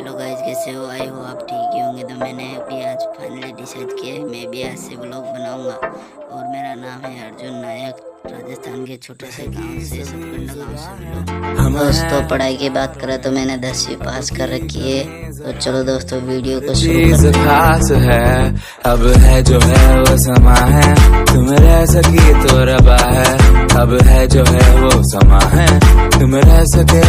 Hello guys कैसे हो? आई हो आप ठीक ही होंगे। तो मैंने अभी आज फाइनली डिसाइड किया है मैं भी आज से ब्लॉग बनाऊँगा। और मेरा नाम है अर्जुन नायक राजस्थान के छोटे से गाँव से सतकुंडा गाँव से हम दोस्तों पढ़ाई की बात करें तो मैंने दसवीं पास कर रखी है। तो चलो दोस्तों वीडियो को शुरू खास है अब है जो है वो समा है। तुम रह सकी तो रबा है अब है जो है वो समा है। तुम रह सके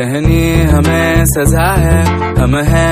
सहनी हमें सजा है हम हैं